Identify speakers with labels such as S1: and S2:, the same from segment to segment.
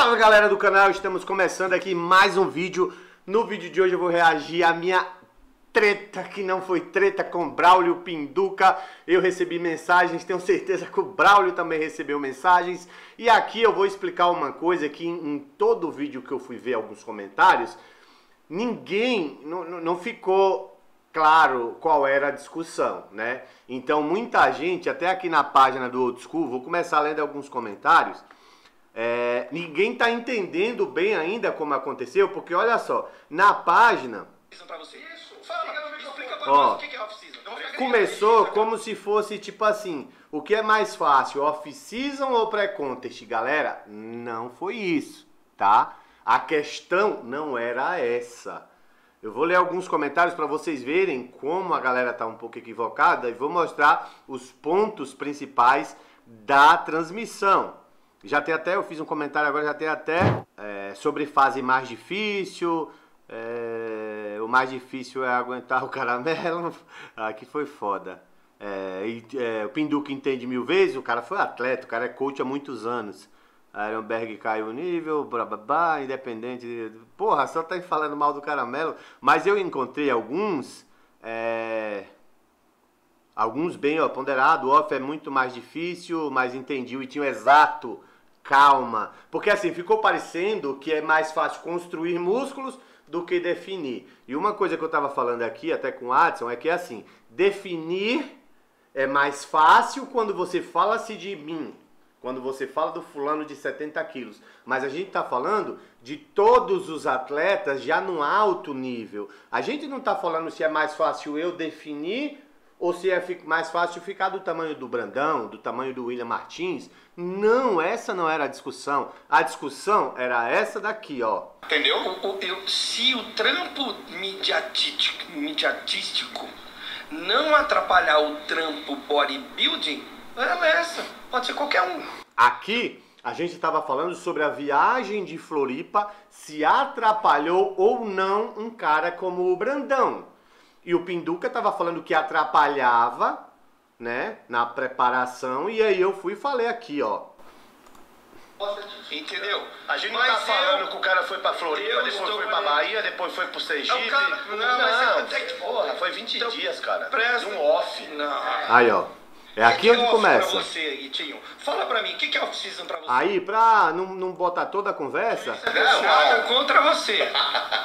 S1: Salve galera do canal, estamos começando aqui mais um vídeo. No vídeo de hoje eu vou reagir à minha treta, que não foi treta com Braulio Pinduca. Eu recebi mensagens, tenho certeza que o Braulio também recebeu mensagens. E aqui eu vou explicar uma coisa que em, em todo vídeo que eu fui ver alguns comentários, ninguém, não, não ficou claro qual era a discussão, né? Então muita gente, até aqui na página do Old School, vou começar lendo alguns comentários, é, ninguém está entendendo bem ainda como aconteceu, porque olha só, na página. Ó, começou como se fosse tipo assim: o que é mais fácil, off-season ou pré-contest? Galera, não foi isso, tá? A questão não era essa. Eu vou ler alguns comentários para vocês verem como a galera tá um pouco equivocada e vou mostrar os pontos principais da transmissão. Já tem até, eu fiz um comentário agora, já tem até é, sobre fase mais difícil. É, o mais difícil é aguentar o caramelo. Aqui foi foda. É, e, é, o Pinduca entende mil vezes, o cara foi atleta, o cara é coach há muitos anos. Ironberg caiu o nível, blá, independente. Porra, só tá falando mal do caramelo. Mas eu encontrei alguns. É, alguns bem ó, ponderado. O off é muito mais difícil, mas entendi o exato calma. Porque assim, ficou parecendo que é mais fácil construir músculos do que definir. E uma coisa que eu estava falando aqui, até com o Adson, é que assim, definir é mais fácil quando você fala-se de mim. Quando você fala do fulano de 70 quilos. Mas a gente está falando de todos os atletas já no alto nível. A gente não está falando se é mais fácil eu definir ou se é mais fácil ficar do tamanho do Brandão, do tamanho do William Martins. Não, essa não era a discussão. A discussão era essa daqui, ó.
S2: Entendeu? O, eu, se o trampo mediatístico, mediatístico não atrapalhar o trampo bodybuilding, ela é essa. Pode ser qualquer um.
S1: Aqui a gente estava falando sobre a viagem de Floripa, se atrapalhou ou não um cara como o Brandão. E o Pinduca estava falando que atrapalhava, né, na preparação, e aí eu fui e falei aqui, ó.
S2: Entendeu?
S3: A gente não tá falando que o cara foi pra Floripa, depois foi pra Bahia, depois foi pro Sergipe.
S2: É cara, não, não,
S3: mas é, porra, foi 20 então, dias, cara. Presta. Um off.
S2: Não.
S1: Aí, ó. É aqui onde
S2: é
S1: começa.
S2: Pra você, Itinho? Fala pra mim, o que, que é off-season pra você?
S1: Aí, pra não, não botar toda a conversa...
S2: É pessoal contra você,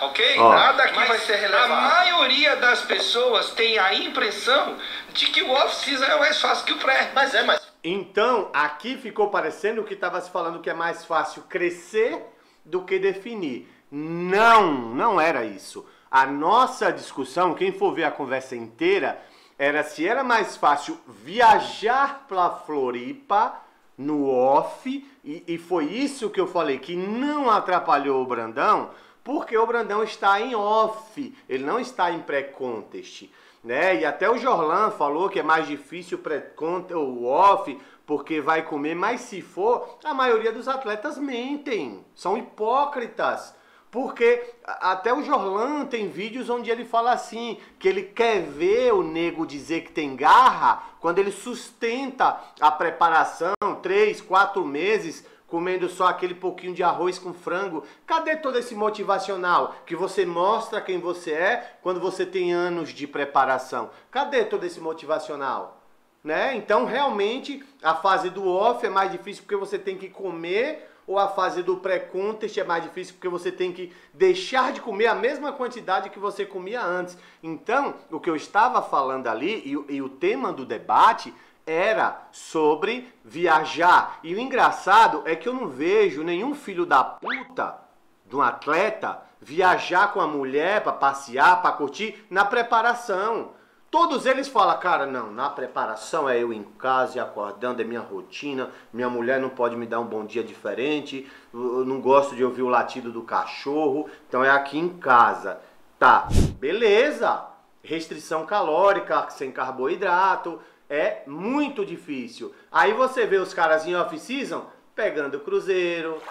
S2: ok?
S1: Ó.
S3: Nada aqui
S2: Mas
S3: vai ser
S2: a
S3: relevado.
S2: maioria das pessoas tem a impressão de que o off-season é mais fácil que o pré.
S3: Mas é, mas
S1: Então, aqui ficou parecendo que estava se falando que é mais fácil crescer do que definir. Não, não era isso. A nossa discussão, quem for ver a conversa inteira, era se era mais fácil viajar para Floripa no off, e, e foi isso que eu falei, que não atrapalhou o Brandão, porque o Brandão está em off, ele não está em pré-contest. Né? E até o Jorlan falou que é mais difícil pré-contest ou off, porque vai comer, mas se for, a maioria dos atletas mentem, são hipócritas. Porque até o Jorlan tem vídeos onde ele fala assim, que ele quer ver o nego dizer que tem garra quando ele sustenta a preparação, três, quatro meses, comendo só aquele pouquinho de arroz com frango. Cadê todo esse motivacional que você mostra quem você é quando você tem anos de preparação? Cadê todo esse motivacional? Né? Então, realmente, a fase do off é mais difícil porque você tem que comer ou a fase do pré-contest é mais difícil porque você tem que deixar de comer a mesma quantidade que você comia antes. Então, o que eu estava falando ali e, e o tema do debate era sobre viajar. E o engraçado é que eu não vejo nenhum filho da puta de um atleta viajar com a mulher para passear, para curtir na preparação. Todos eles falam, cara, não, na preparação é eu em casa e acordando, é minha rotina, minha mulher não pode me dar um bom dia diferente, eu não gosto de ouvir o latido do cachorro, então é aqui em casa. Tá, beleza, restrição calórica, sem carboidrato, é muito difícil. Aí você vê os caras em off-season pegando cruzeiro,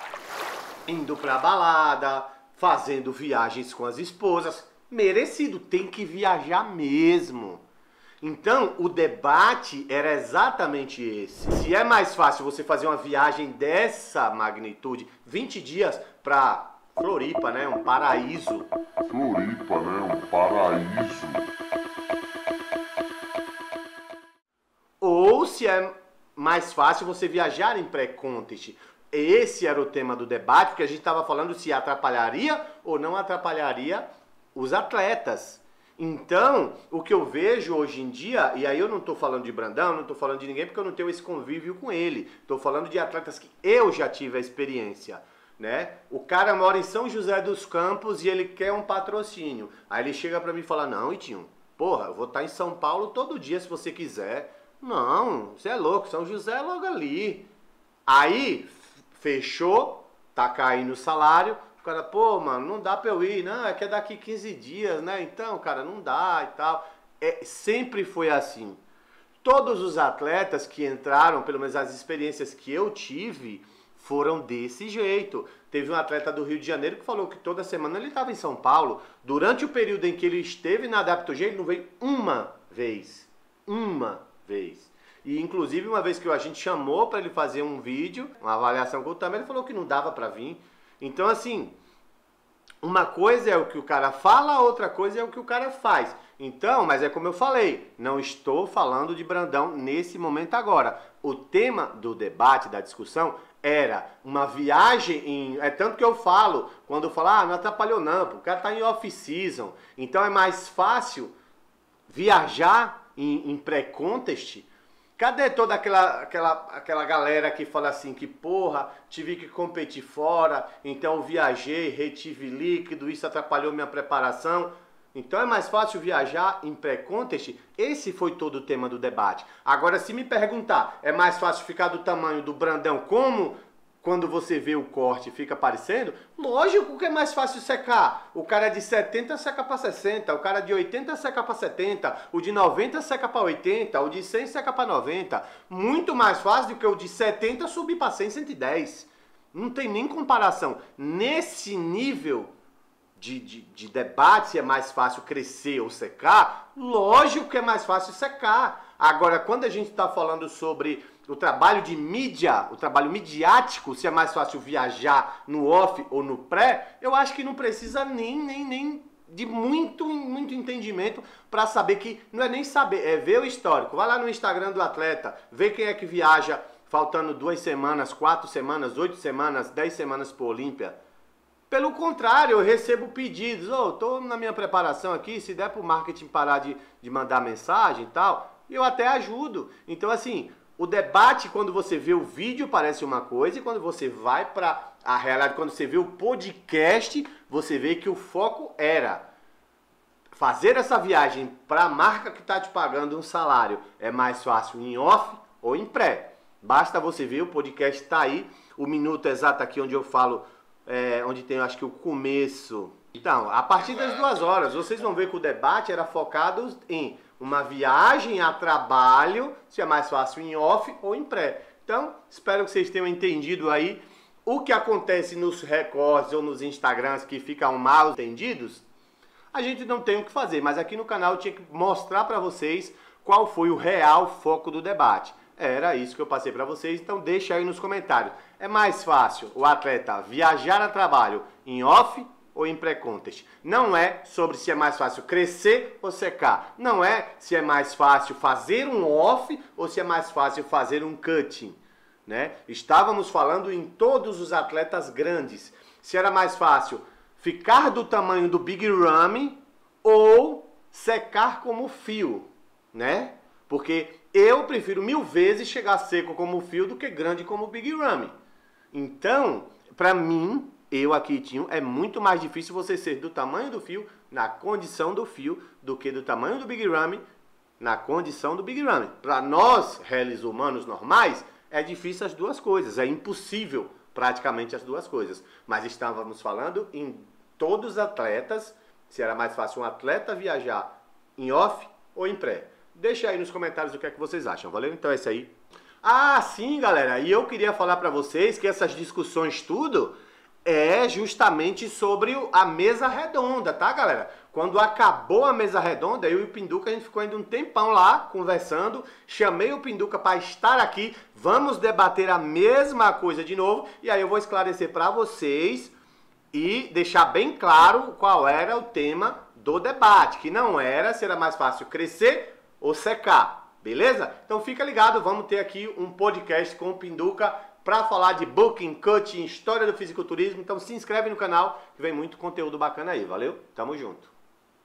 S1: indo pra balada, fazendo viagens com as esposas merecido, tem que viajar mesmo. Então, o debate era exatamente esse. Se é mais fácil você fazer uma viagem dessa magnitude, 20 dias para Floripa, né? Um paraíso.
S4: Floripa, né? Um paraíso.
S1: Ou se é mais fácil você viajar em pré-contest. Esse era o tema do debate, porque a gente estava falando se atrapalharia ou não atrapalharia os atletas. Então, o que eu vejo hoje em dia, e aí eu não estou falando de Brandão, não estou falando de ninguém porque eu não tenho esse convívio com ele. Estou falando de atletas que eu já tive a experiência. Né? O cara mora em São José dos Campos e ele quer um patrocínio. Aí ele chega para mim e fala: Não, Itinho, porra, eu vou estar tá em São Paulo todo dia se você quiser. Não, você é louco, São José é logo ali. Aí, fechou, tá caindo o salário, o cara, pô, mano, não dá pra eu ir, não, é que é daqui 15 dias, né? Então, cara, não dá e tal. É, sempre foi assim. Todos os atletas que entraram, pelo menos as experiências que eu tive, foram desse jeito. Teve um atleta do Rio de Janeiro que falou que toda semana ele estava em São Paulo. Durante o período em que ele esteve na Adaptogê, ele não veio uma vez. Uma vez. E inclusive uma vez que a gente chamou para ele fazer um vídeo, uma avaliação com o ele falou que não dava para vir. Então, assim, uma coisa é o que o cara fala, outra coisa é o que o cara faz. Então, mas é como eu falei, não estou falando de Brandão nesse momento agora. O tema do debate, da discussão, era uma viagem em. É tanto que eu falo, quando eu falo, ah, não atrapalhou não, o cara tá em off-season. Então é mais fácil viajar em, em pré-contest Cadê toda aquela, aquela, aquela galera que fala assim que, porra, tive que competir fora, então viajei, retive líquido, isso atrapalhou minha preparação. Então é mais fácil viajar em pré-contest? Esse foi todo o tema do debate. Agora, se me perguntar, é mais fácil ficar do tamanho do Brandão como quando você vê o corte fica aparecendo, lógico que é mais fácil secar. O cara de 70 seca para 60, o cara de 80 seca para 70, o de 90 seca para 80, o de 100 seca para 90. Muito mais fácil do que o de 70 subir para 100, 110. Não tem nem comparação. Nesse nível de, de, de debate, se é mais fácil crescer ou secar, lógico que é mais fácil secar. Agora, quando a gente está falando sobre o trabalho de mídia, o trabalho midiático, se é mais fácil viajar no off ou no pré, eu acho que não precisa nem, nem, nem de muito, muito entendimento para saber que não é nem saber, é ver o histórico. Vai lá no Instagram do atleta, vê quem é que viaja faltando duas semanas, quatro semanas, oito semanas, dez semanas para Olímpia. Pelo contrário, eu recebo pedidos, ô, oh, tô na minha preparação aqui, se der para o marketing parar de, de mandar mensagem e tal, eu até ajudo. Então, assim, o debate, quando você vê o vídeo, parece uma coisa, e quando você vai para a realidade, quando você vê o podcast, você vê que o foco era fazer essa viagem para a marca que está te pagando um salário. É mais fácil em off ou em pré. Basta você ver, o podcast está aí, o minuto exato aqui onde eu falo, é, onde tem acho que o começo. Então, a partir das duas horas, vocês vão ver que o debate era focado em uma viagem a trabalho, se é mais fácil em off ou em pré. Então, espero que vocês tenham entendido aí o que acontece nos recordes ou nos Instagrams que ficam mal entendidos. A gente não tem o que fazer, mas aqui no canal eu tinha que mostrar para vocês qual foi o real foco do debate. Era isso que eu passei para vocês, então deixa aí nos comentários. É mais fácil o atleta viajar a trabalho em off ou em pré-contest. Não é sobre se é mais fácil crescer ou secar. Não é se é mais fácil fazer um off ou se é mais fácil fazer um cutting. Né? Estávamos falando em todos os atletas grandes. Se era mais fácil ficar do tamanho do Big Ramy ou secar como fio, né? Porque eu prefiro mil vezes chegar seco como fio do que grande como Big Ramy. Então, para mim, eu aqui, Tinho, é muito mais difícil você ser do tamanho do fio, na condição do fio, do que do tamanho do Big Ram, na condição do Big Ram. Para nós, réis humanos normais, é difícil as duas coisas, é impossível praticamente as duas coisas. Mas estávamos falando em todos os atletas, se era mais fácil um atleta viajar em off ou em pré. Deixa aí nos comentários o que é que vocês acham, valeu? Então é isso aí. Ah, sim, galera, e eu queria falar para vocês que essas discussões tudo é justamente sobre a mesa redonda, tá, galera? Quando acabou a mesa redonda, eu e o Pinduca, a gente ficou ainda um tempão lá conversando. Chamei o Pinduca para estar aqui. Vamos debater a mesma coisa de novo. E aí eu vou esclarecer para vocês e deixar bem claro qual era o tema do debate, que não era se era mais fácil crescer ou secar, beleza? Então fica ligado, vamos ter aqui um podcast com o Pinduca para falar de booking, coaching, história do fisiculturismo. Então se inscreve no canal que vem muito conteúdo bacana aí, valeu? Tamo junto.